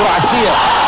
глазея.